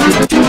Thank you.